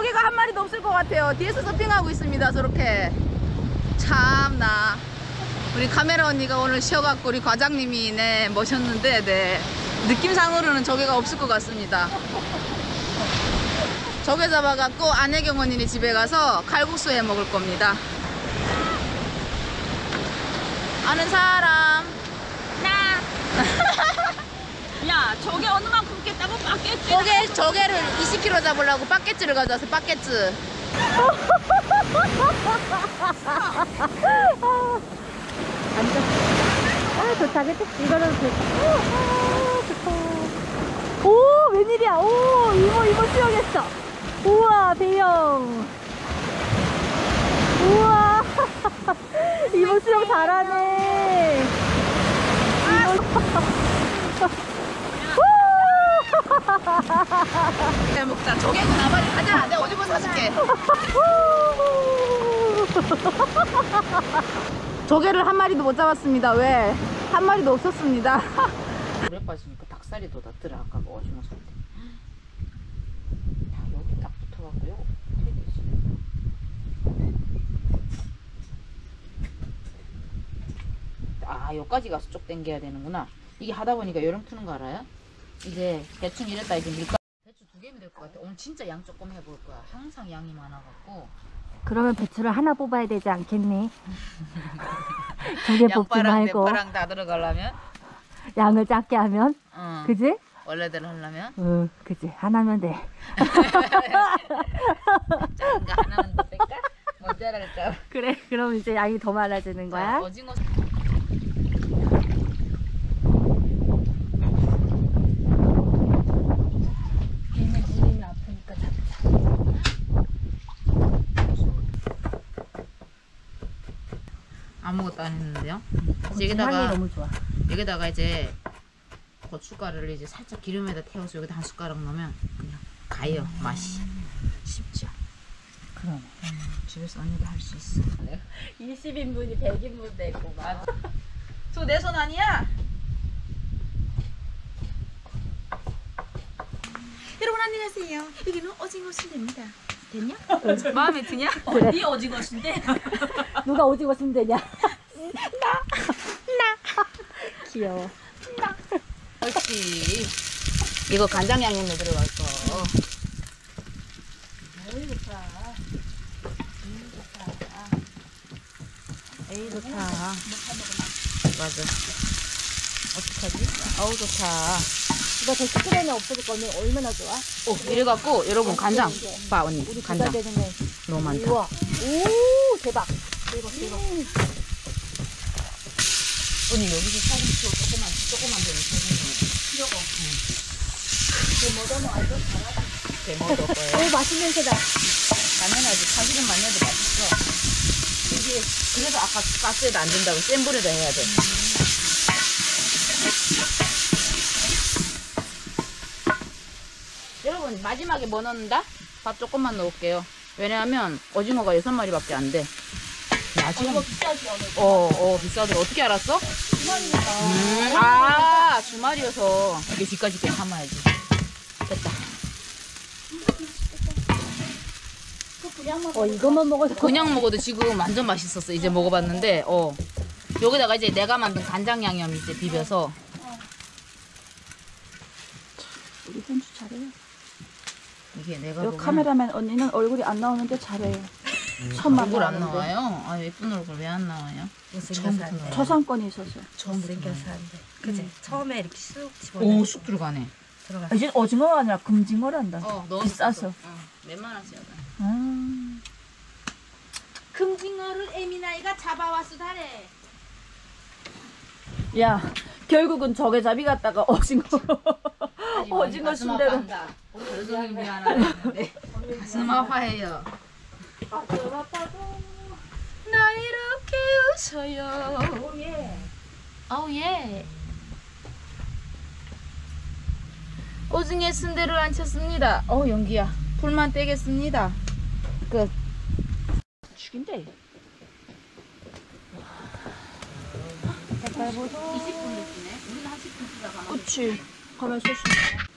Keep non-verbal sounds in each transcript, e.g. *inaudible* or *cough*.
조개가 한 마리도 없을 것 같아요. 뒤에서 서핑하고 있습니다. 저렇게. 참나. 우리 카메라 언니가 오늘 쉬어갖고 우리 과장님이 네 모셨는데 네 느낌상으로는 조개가 없을 것 같습니다. 조개 잡아갖고 안혜경 언니네 집에 가서 칼국수 해 먹을 겁니다. 아는 사람 나. *laughs* 야, 저게 어느 만큼 겠다고 맞겠지? 조개 조개를 20kg 잡으려고 빠켓즈를 가져왔어 빠켓즈. 아, 좋다, 그치? 이거는 좋다. 아, 좋다. 오, 웬일이야. 오, 이모, 이모 수영했어. 우와, 배영. 우와. *laughs* 이모 수영 잘하네. 해 먹자. 조개는 나발이 가자. 내가 오징어 사줄게. *laughs* 조개를 한 마리도 못 잡았습니다. 왜? 한 마리도 없었습니다. *laughs* 물에 빠지니까 닭살이 돋았더라. 아까 그 오징어 살 때. 다 여기 딱 붙어갖고요. 아, 여기까지 가서 쭉 당겨야 되는구나. 이게 하다 보니까 요령 트는 거 알아요? 이제 대충 이랬다 이제 밀가 대충 두 개면 될 것 같아. 오늘 진짜 양 조금 해볼 거야. 항상 양이 많아갖고. 그러면 배추를 하나 뽑아야 되지 않겠니? *laughs* 두 개 뽑지 양파랑 말고 대파랑 다 들어가려면, 양을 작게 하면, 어, 그지? 원래대로 하려면, 응, 그지. 하나면 돼. 작은 거 하나만 더 뺄까? 모짜렐라 *laughs* 그래, 그럼 이제 양이 더 많아지는 거야. 오징어 얘는 물이 아프니까 잡자. 아무것도 안 했는데요. 향이 여기다가 너무 좋아. 여기다가 이제 고춧가루를 이제 살짝 기름에다 태워서 여기다 한 숟가락 넣으면 그냥 가요 맛이 쉽죠. 그러네. 집에서 언니도 할 수 있어. 20인분이 100인분 되고 막. *laughs* 저내 손 아니야? 여러분 안녕하세요. 여기는 오징어 순대입니다. 됐냐? *laughs* 마음에 드냐? 어디 오징어신데? *laughs* 누가 오징어 순대냐? 나. 나. 귀여워. 그렇지. 이거 간장 양념에 들어갈 거. 에이 좋다. 맞아. 어떡하지? 어우 좋다. 이거 더 시끄러우면 없어질 거면 얼마나 좋아? 오 이래갖고 여러분 간장 봐 언니 우리 간장 되는 거. 너무 많다. 우와. 오, 대박. 대박, 대박. 언니 여기서 사진 찍어 조금만 조금만 더 사진 찍어. 대모도 거예요. 오, 맛있는 냄새다. 당연하지. 사실은 마녀도 맛있어. 이게 그래서 아까 가스에도 안 된다고 센 불에다 해야 돼. 여러분 마지막에 뭐 넣는다? 밥 조금만 넣을게요. 왜냐하면 오징어가 여섯 마리밖에 안 돼. 마지막 비싸지 오늘. 어, 어, 비싸더라. 어떻게 알았어? 음, 아, 주말이어서 이게 집까지 그냥 담아야지. 됐다. 어, 이것만 먹어도 그냥 먹어도 지금 완전 맛있었어. 이제 먹어봤는데, 어. 여기다가 이제 내가 만든 간장 양념 이제 비벼서. 우리 현주 잘해요. 이게 내가 여 보기에는 카메라맨 언니는 얼굴이 안 나오는데 잘해요. 천만 얼굴 안 나오는데. 나와요? 아, 예쁜 얼굴 왜 안 나와요? 처음부터 나와요. 저상권이 있어서. 처음부터 나와요. 그지? 처음에 이렇게 쑥 집어. 오, 쑥 들어가네. 들어가. 이제 오징어가 아니라 금징어란다. 어, 너무 비싸서. 어, 몇만 원씩 하다. 음. 금징어를 에미나이가 잡아왔어, 다래. 야, 결국은 저게 잡이 갔다가 오징어. 오징어 순대로. 아파한다. 우리 그래서 미안한데 가슴 아파해요. 나 이렇게 웃어요. 오예. 오예. 오징어 순대를 안 쳤습니다. 어 연기야. 불만 떼겠습니다. 끝. 죽인데. 20분 됐네. 우리는 한 10분 쓰다가 그치. 가만 쏘시.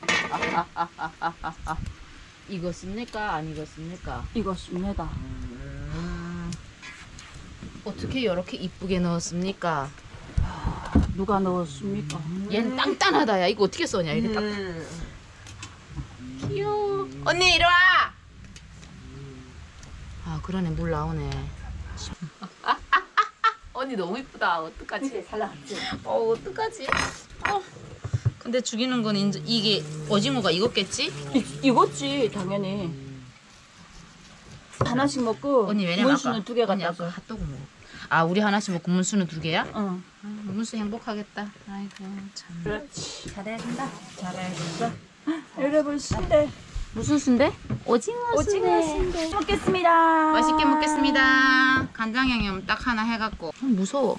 익었습니까? 안 익었습니까? 익었습니다. 어떻게 이렇게 이쁘게 넣었습니까? 누가 넣었습니까? 얘는 단단하다 야 이거 어떻게 써냐 이게 딱 귀여워 언니 이리 와! 아 그러네 물 나오네 *laughs* 언니 너무 이쁘다 어떡하지? 잘 나왔지. 어 어떡하지? 어. 근데 죽이는 건 이제 이게 오징어가 익었겠지? 익, 익었지 당연히. 하나씩 먹고 언니 왜냐면 문수는 아까 두개 언니 갖다 아까 줘. 핫도그 먹어 아 우리 하나씩 먹고 문수는 두 개야? 응. 아, 문수 행복하겠다 아이고 참 그렇지. 잘해준다. 잘했어. 여러분 순대. 무슨 순대? 오징어 오징어 순대. 먹겠습니다. 맛있게 먹겠습니다. 간장 양념 딱 하나 해갖고. 어, 무서워.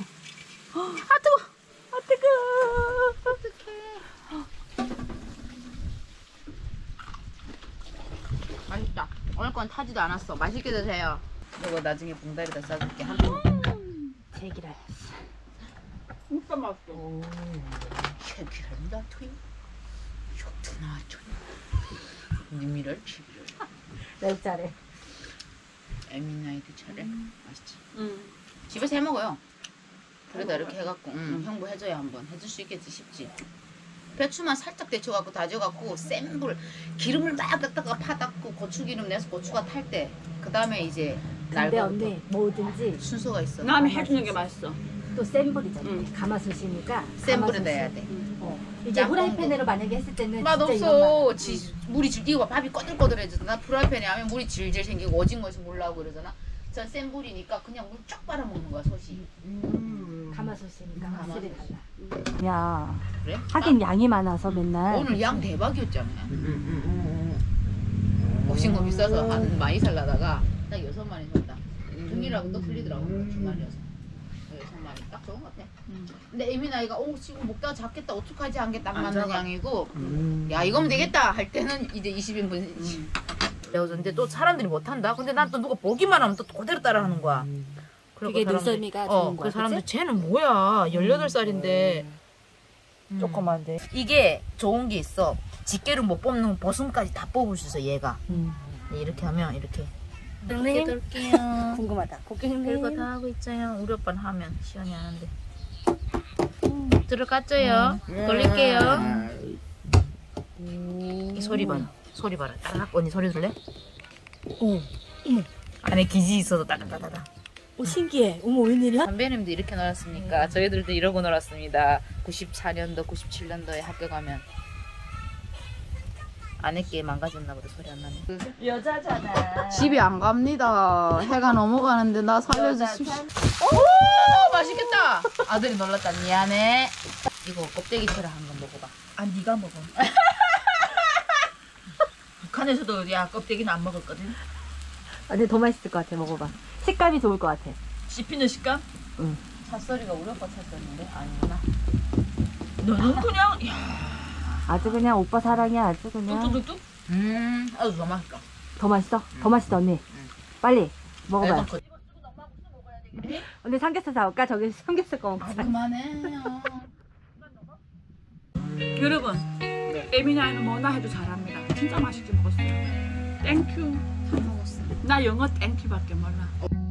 아 뜨거. 아 뜨거. 맛있다. 오늘 건 타지도 않았어. 맛있게 드세요. 이거 나중에 봉다리다 싸줄게. 한 번. 제기랄. 진짜 맛있어. 오, 쉐기란다 토이. 좋구나 토이. 니미를 치비를. 내 잘해. 에미나이트 차례. 맛있지. 응. 집에서 해 먹어요. 그래도 이렇게 해갖고 응, 형부 해줘야 한번 해줄 수 있겠지 싶지. 배추만 살짝 데쳐갖고 다져갖고 센 불 기름을 막 갖다가 파닥고 고추기름 내서 고추가 탈 때 그 다음에 이제 근데 날거부터 언니 뭐든지 순서가 있어. 남이 해주는 게 맛있어. 또센 불이잖아. 응. 가마솥이니까. 센 불에 가마솥이- 내야 돼. 어. 이제 짬뽕도. 후라이팬으로 만약에 했을 때는 맛 진짜 이런. 없어. 지, 물이 질 이거 봐 밥이 꼬들꼬들해지잖아. 프라이팬에 하면 물이 질질 생기고 오징어에서 물 나오고 그러잖아. 전 센 불이니까 그냥 물 쫙 빨아 먹는 거야 솥이. 가마솥이니까 가마솥. 맛이 달라. 야, 그래? 하긴 양이 많아서 아, 맨날. 오늘 양 대박이었잖아. 오징어 비싸서 한 많이 살라다가 딱 여섯 마리 샀다. 중이라고 또 틀리더라고. 주말이어서. 여섯 마리 딱 좋은 것 같아. 근데 에미나이가 오 지금 먹다가 작겠다 어떡하지 한 게 딱 맞는 양이고 야 이거면 되겠다 할 때는 이제 20인분 배워줬는데 또 사람들이 못한다. 근데 난 또 누가 보기만 하면 또 그대로 따라하는 거야. 그게 눈썰미가 어, 좋은 거야, 그 사람들 그치? 쟤는 뭐야 18살인데 조그만데. 이게 좋은 게 있어. 집게를 못 뽑는 버섯까지 다 뽑을 수 있어 얘가. 이렇게 하면 이렇게. 이렇게 돌게요. *laughs* 궁금하다. 고객님. 별거 다 하고 있어요. 우리 오빠는 하면 시원히 하는데. 들어갔죠요. 돌릴게요. 이 소리 봐라. 소리 봐라. 따락 언니 소리 들래? 어. 안에 기지 있어도 따닥따닥. 오 신기해. 어머 웬일이야? 선배님도 이렇게 놀았습니까? 저희들도 이러고 놀았습니다. 94년도, 97년도에 학교 가면. 아내께 망가졌나 보다 소리 안 나네. 여자잖아. 집에 안 갑니다. 해가 넘어가는데 나 살려주십시오. 오 맛있겠다. 아들이 놀랐다. 미안해. 이거 껍데기채를 한번 먹어봐. 아 네가 먹어. 북한에서도 야 껍데기는 안 먹었거든. 근데 더 맛있을 것 같아. 먹어봐. 색감이 좋을 것 같아. 씹히는 식감? 찹소리가 우리 오빠 찼었는데 아니구나. 너는 그냥 야 아주 그냥 오빠 사랑이야, 아주 그냥. 뚝뚝뚝뚝. 음, 아주 더 맛있다. 더 맛있어? 더 맛있어, 언니. 빨리 먹어봐 요. 이건 거- 언니 삼겹살 사올까? 저기 삼겹살 거 아, 먹자. 그만해요. 여러분 에미나이는 뭐나 해도 잘합니다. 진짜 맛있게 먹었어요. Thank you. 나 영어 thank you밖에 몰라.